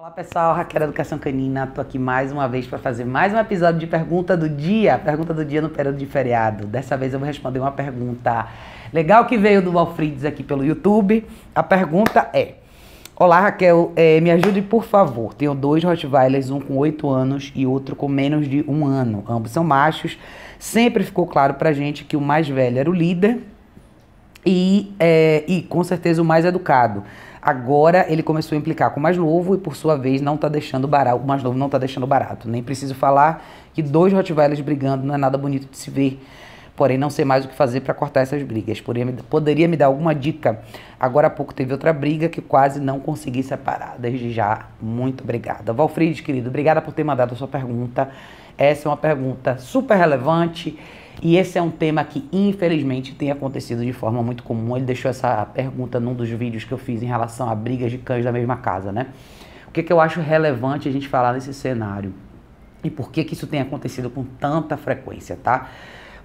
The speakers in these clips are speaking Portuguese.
Olá pessoal, Raquel Educação Canina, tô aqui mais uma vez para fazer mais um episódio de pergunta do dia, pergunta do dia no período de feriado. Dessa vez eu vou responder uma pergunta legal que veio do Valfrides aqui pelo YouTube. A pergunta é: Olá Raquel, é, me ajude por favor. Tenho dois Rottweilers, um com 8 anos e outro com menos de um ano. Ambos são machos. Sempre ficou claro pra gente que o mais velho era o líder e, é, e com certeza o mais educado. Agora ele começou a implicar com o mais novo e, por sua vez, não está deixando barato. O mais novo não está deixando barato. Nem preciso falar que dois Rottweilers brigando não é nada bonito de se ver. Porém, não sei mais o que fazer para cortar essas brigas. Poderia, poderia me dar alguma dica? Agora há pouco teve outra briga que quase não consegui separar. Desde já, muito obrigada. Valfrides, querido, obrigada por ter mandado a sua pergunta. Essa é uma pergunta super relevante e esse é um tema que, infelizmente, tem acontecido de forma muito comum. Ele deixou essa pergunta num dos vídeos que eu fiz em relação a brigas de cães da mesma casa, né? O que, que eu acho relevante a gente falar nesse cenário? E por que, que isso tem acontecido com tanta frequência, tá?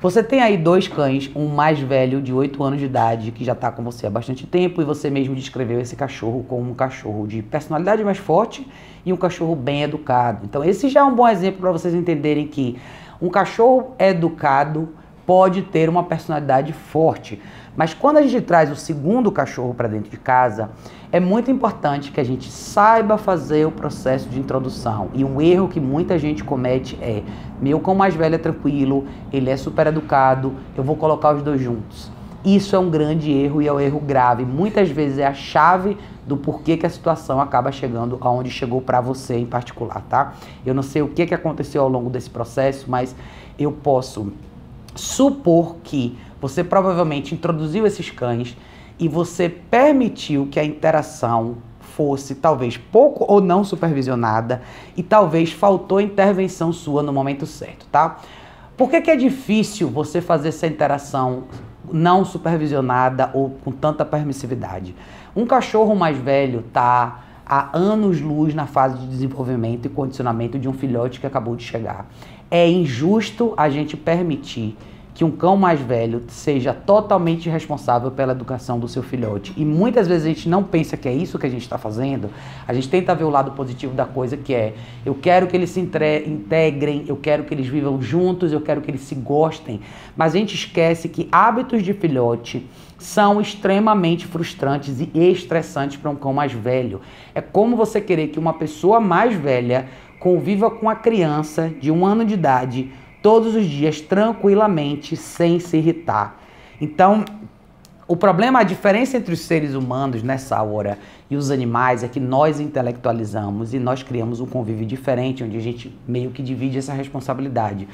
Você tem aí dois cães, um mais velho de 8 anos de idade, que já está com você há bastante tempo, e você mesmo descreveu esse cachorro como um cachorro de personalidade mais forte e um cachorro bem educado. Então, esse já é um bom exemplo para vocês entenderem que um cachorro educado pode ter uma personalidade forte, mas quando a gente traz o segundo cachorro para dentro de casa, é muito importante que a gente saiba fazer o processo de introdução. E um erro que muita gente comete é: meu cão mais velho é tranquilo, ele é super educado, eu vou colocar os dois juntos. Isso é um grande erro e é um erro grave. Muitas vezes é a chave do porquê que a situação acaba chegando aonde chegou para você em particular, tá? Eu não sei o que, que aconteceu ao longo desse processo, mas eu posso supor que você provavelmente introduziu esses cães e você permitiu que a interação fosse talvez pouco ou não supervisionada e talvez faltou intervenção sua no momento certo, tá? Por que, que é difícil você fazer essa interação não supervisionada ou com tanta permissividade. Um cachorro mais velho está há anos-luz na fase de desenvolvimento e condicionamento de um filhote que acabou de chegar. É injusto a gente permitir que um cão mais velho seja totalmente responsável pela educação do seu filhote. E muitas vezes a gente não pensa que é isso que a gente está fazendo. A gente tenta ver o lado positivo da coisa, que é eu quero que eles se integrem, eu quero que eles vivam juntos, eu quero que eles se gostem. Mas a gente esquece que hábitos de filhote são extremamente frustrantes e estressantes para um cão mais velho. É como você querer que uma pessoa mais velha conviva com a criança de um ano de idade todos os dias tranquilamente, sem se irritar. Então, o problema, a diferença entre os seres humanos nessa hora e os animais é que nós intelectualizamos e nós criamos um convívio diferente, onde a gente meio que divide essa responsabilidade.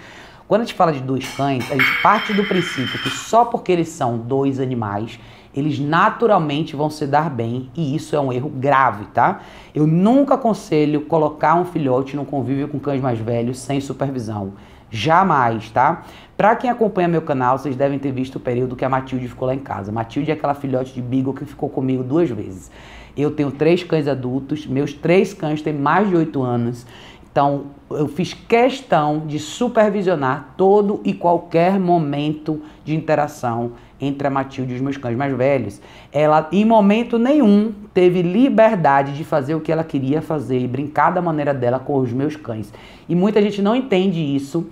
Quando a gente fala de dois cães, a gente parte do princípio que só porque eles são dois animais, eles naturalmente vão se dar bem e isso é um erro grave, tá? Eu nunca aconselho colocar um filhote no convívio com cães mais velhos sem supervisão. Jamais, tá? Pra quem acompanha meu canal, vocês devem ter visto o período que a Matilde ficou lá em casa. Matilde é aquela filhote de Beagle que ficou comigo duas vezes. Eu tenho três cães adultos, meus três cães têm mais de oito anos. Então, eu fiz questão de supervisionar todo e qualquer momento de interação entre a Matilde e os meus cães mais velhos. Ela, em momento nenhum, teve liberdade de fazer o que ela queria fazer e brincar da maneira dela com os meus cães. E muita gente não entende isso,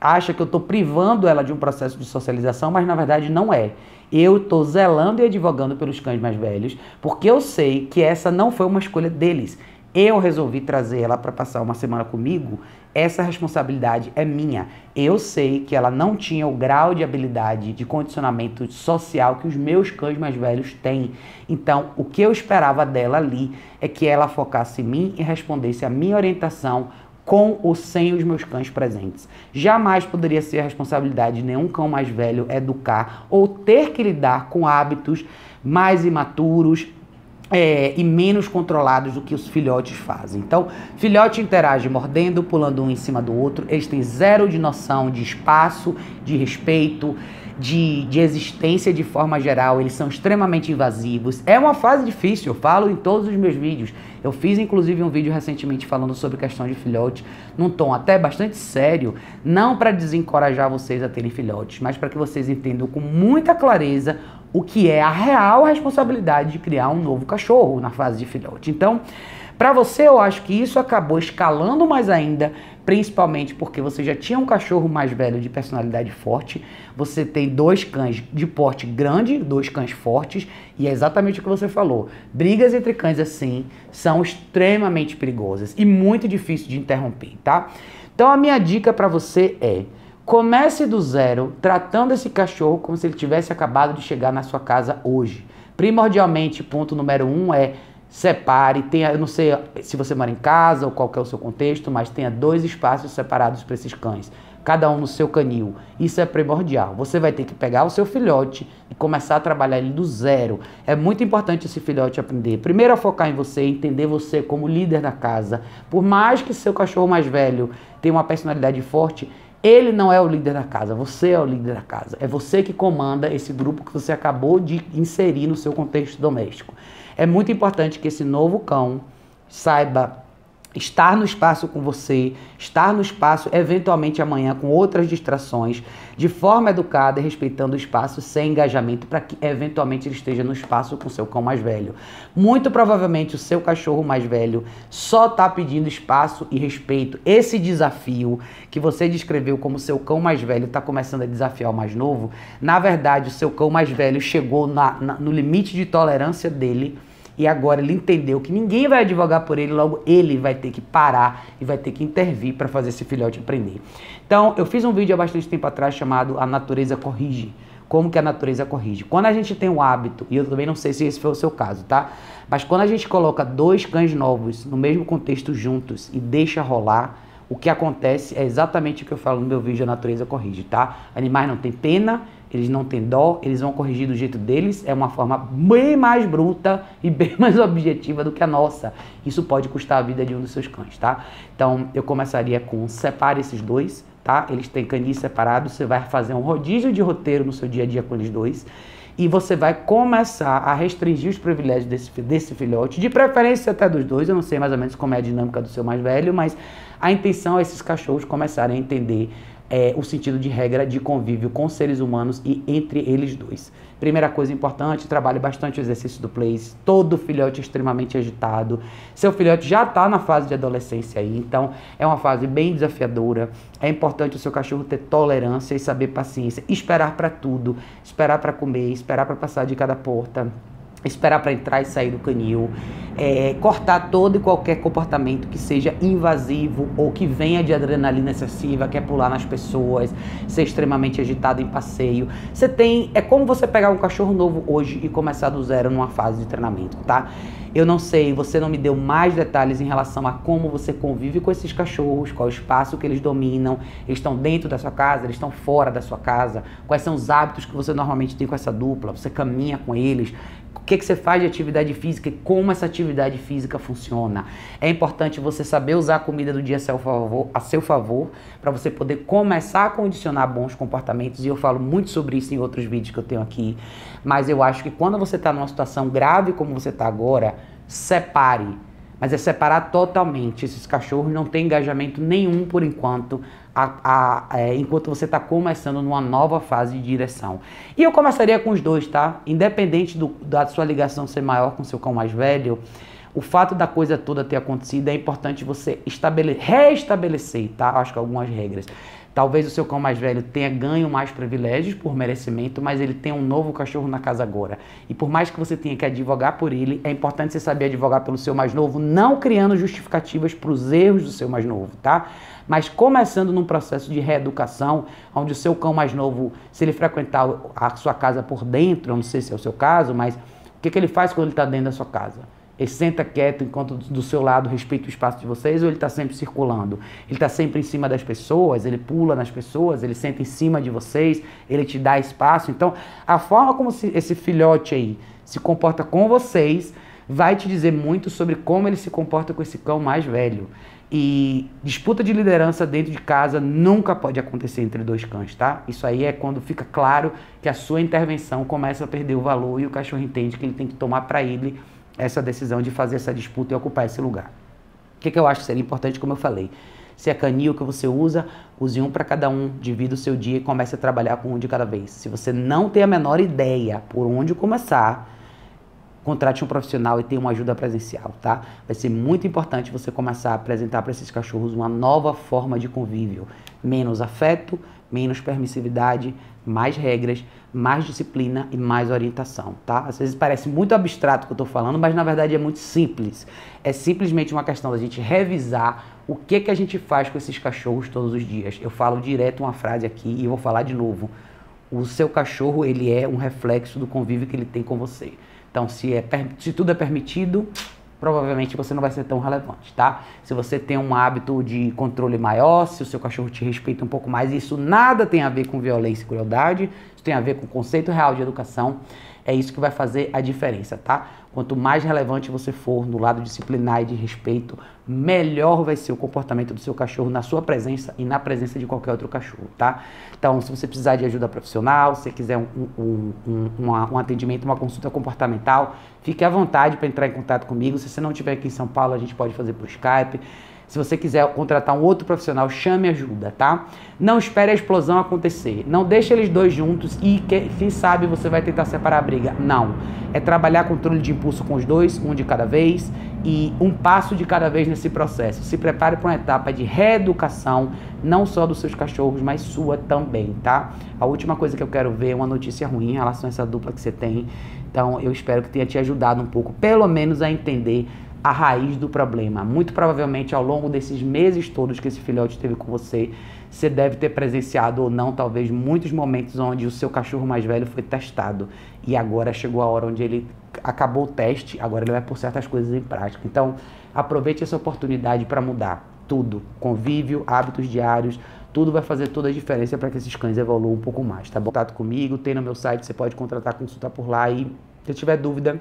acha que eu estou privando ela de um processo de socialização, mas na verdade não é. Eu estou zelando e advogando pelos cães mais velhos, porque eu sei que essa não foi uma escolha deles eu resolvi trazer ela para passar uma semana comigo, essa responsabilidade é minha. Eu sei que ela não tinha o grau de habilidade de condicionamento social que os meus cães mais velhos têm. Então, o que eu esperava dela ali é que ela focasse em mim e respondesse a minha orientação com ou sem os meus cães presentes. Jamais poderia ser a responsabilidade de nenhum cão mais velho educar ou ter que lidar com hábitos mais imaturos, é, e menos controlados do que os filhotes fazem. Então, filhote interage mordendo, pulando um em cima do outro, eles têm zero de noção de espaço, de respeito, de, de existência de forma geral, eles são extremamente invasivos. É uma fase difícil, eu falo em todos os meus vídeos. Eu fiz inclusive um vídeo recentemente falando sobre questão de filhote, num tom até bastante sério, não para desencorajar vocês a terem filhotes, mas para que vocês entendam com muita clareza o que é a real responsabilidade de criar um novo cachorro na fase de filhote. Então, Para você, eu acho que isso acabou escalando mais ainda, principalmente porque você já tinha um cachorro mais velho de personalidade forte, você tem dois cães de porte grande, dois cães fortes, e é exatamente o que você falou. Brigas entre cães assim são extremamente perigosas e muito difícil de interromper, tá? Então a minha dica para você é: comece do zero, tratando esse cachorro como se ele tivesse acabado de chegar na sua casa hoje. Primordialmente, ponto número um é separe, tenha, eu não sei se você mora em casa ou qual é o seu contexto, mas tenha dois espaços separados para esses cães, cada um no seu canil. Isso é primordial. Você vai ter que pegar o seu filhote e começar a trabalhar ele do zero. É muito importante esse filhote aprender. Primeiro a focar em você, entender você como líder da casa. Por mais que seu cachorro mais velho tenha uma personalidade forte, ele não é o líder da casa, você é o líder da casa. É você que comanda esse grupo que você acabou de inserir no seu contexto doméstico. É muito importante que esse novo cão saiba estar no espaço com você, estar no espaço eventualmente amanhã com outras distrações, de forma educada e respeitando o espaço sem engajamento para que eventualmente ele esteja no espaço com seu cão mais velho. Muito provavelmente o seu cachorro mais velho só está pedindo espaço e respeito. Esse desafio que você descreveu como seu cão mais velho está começando a desafiar o mais novo, na verdade o seu cão mais velho chegou na, na, no limite de tolerância dele e agora ele entendeu que ninguém vai advogar por ele, logo ele vai ter que parar e vai ter que intervir para fazer esse filhote aprender. Então, eu fiz um vídeo há bastante tempo atrás chamado A Natureza Corrige. Como que a natureza corrige? Quando a gente tem o um hábito, e eu também não sei se esse foi o seu caso, tá? Mas quando a gente coloca dois cães novos no mesmo contexto juntos e deixa rolar, o que acontece é exatamente o que eu falo no meu vídeo A Natureza Corrige, tá? Animais não têm pena, eles não têm dó, eles vão corrigir do jeito deles, é uma forma bem mais bruta e bem mais objetiva do que a nossa. Isso pode custar a vida de um dos seus cães, tá? Então eu começaria com separe esses dois, tá? Eles têm canis separados, você vai fazer um rodízio de roteiro no seu dia a dia com eles dois e você vai começar a restringir os privilégios desse, desse filhote, de preferência até dos dois, eu não sei mais ou menos como é a dinâmica do seu mais velho, mas a intenção é esses cachorros começarem a entender é, o sentido de regra de convívio com seres humanos e entre eles dois. Primeira coisa importante, trabalhe bastante o exercício do place. Todo filhote é extremamente agitado. Seu filhote já está na fase de adolescência aí, então é uma fase bem desafiadora. É importante o seu cachorro ter tolerância e saber paciência, esperar para tudo, esperar para comer, esperar para passar de cada porta esperar para entrar e sair do canil, é, cortar todo e qualquer comportamento que seja invasivo ou que venha de adrenalina excessiva, quer pular nas pessoas, ser extremamente agitado em passeio. Você tem, é como você pegar um cachorro novo hoje e começar do zero numa fase de treinamento, tá? Eu não sei, você não me deu mais detalhes em relação a como você convive com esses cachorros, qual o espaço que eles dominam, eles estão dentro da sua casa, eles estão fora da sua casa, quais são os hábitos que você normalmente tem com essa dupla, você caminha com eles, o que, que você faz de atividade física e como essa atividade física funciona. É importante você saber usar a comida do dia a seu favor, a seu favor para você poder começar a condicionar bons comportamentos. E eu falo muito sobre isso em outros vídeos que eu tenho aqui. Mas eu acho que quando você está numa situação grave como você está agora, separe mas é separar totalmente. Esses cachorros não têm engajamento nenhum por enquanto, a, a, é, enquanto você está começando numa nova fase de direção. E eu começaria com os dois, tá? Independente do, da sua ligação ser maior com seu cão mais velho, o fato da coisa toda ter acontecido é importante você restabelecer, tá? Acho que algumas regras. Talvez o seu cão mais velho tenha ganho mais privilégios por merecimento, mas ele tem um novo cachorro na casa agora. E por mais que você tenha que advogar por ele, é importante você saber advogar pelo seu mais novo, não criando justificativas para os erros do seu mais novo, tá? Mas começando num processo de reeducação, onde o seu cão mais novo, se ele frequentar a sua casa por dentro, eu não sei se é o seu caso, mas o que, que ele faz quando ele está dentro da sua casa? Ele senta quieto enquanto do seu lado respeita o espaço de vocês ou ele está sempre circulando? Ele está sempre em cima das pessoas, ele pula nas pessoas, ele senta em cima de vocês, ele te dá espaço. Então, a forma como esse filhote aí se comporta com vocês vai te dizer muito sobre como ele se comporta com esse cão mais velho. E disputa de liderança dentro de casa nunca pode acontecer entre dois cães, tá? Isso aí é quando fica claro que a sua intervenção começa a perder o valor e o cachorro entende que ele tem que tomar para ele essa decisão de fazer essa disputa e ocupar esse lugar. O que, que eu acho que seria importante, como eu falei? Se é canil que você usa, use um para cada um, divida o seu dia e comece a trabalhar com um de cada vez. Se você não tem a menor ideia por onde começar, contrate um profissional e tenha uma ajuda presencial, tá? Vai ser muito importante você começar a apresentar para esses cachorros uma nova forma de convívio, menos afeto, menos permissividade, mais regras, mais disciplina e mais orientação, tá? Às vezes parece muito abstrato o que eu estou falando, mas na verdade é muito simples. É simplesmente uma questão da gente revisar o que que a gente faz com esses cachorros todos os dias. Eu falo direto uma frase aqui e vou falar de novo. O seu cachorro, ele é um reflexo do convívio que ele tem com você. Então, se, é, se tudo é permitido, provavelmente você não vai ser tão relevante, tá? Se você tem um hábito de controle maior, se o seu cachorro te respeita um pouco mais, isso nada tem a ver com violência e crueldade, isso tem a ver com o conceito real de educação. É isso que vai fazer a diferença, tá? Quanto mais relevante você for no lado disciplinar e de respeito, melhor vai ser o comportamento do seu cachorro na sua presença e na presença de qualquer outro cachorro, tá? Então, se você precisar de ajuda profissional, se quiser um, um, um, um atendimento, uma consulta comportamental, fique à vontade para entrar em contato comigo. Se você não estiver aqui em São Paulo, a gente pode fazer por Skype. Se você quiser contratar um outro profissional, chame ajuda, tá? Não espere a explosão acontecer. Não deixe eles dois juntos e quem sabe você vai tentar separar a briga. Não. É trabalhar controle de impulso com os dois, um de cada vez e um passo de cada vez nesse processo. Se prepare para uma etapa de reeducação, não só dos seus cachorros, mas sua também, tá? A última coisa que eu quero ver é uma notícia ruim em relação a essa dupla que você tem. Então, eu espero que tenha te ajudado um pouco, pelo menos a entender a raiz do problema. Muito provavelmente ao longo desses meses todos que esse filhote esteve com você, você deve ter presenciado ou não, talvez, muitos momentos onde o seu cachorro mais velho foi testado. E agora chegou a hora onde ele acabou o teste, agora ele vai por certas coisas em prática. Então, aproveite essa oportunidade para mudar tudo. Convívio, hábitos diários, tudo vai fazer toda a diferença para que esses cães evoluam um pouco mais, tá bom? Contato comigo, tem no meu site, você pode contratar, consultar por lá e se tiver dúvida,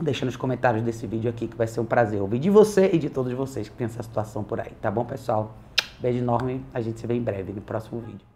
Deixa nos comentários desse vídeo aqui que vai ser um prazer ouvir de você e de todos vocês que tem essa situação por aí, tá bom, pessoal? Beijo enorme, a gente se vê em breve no próximo vídeo.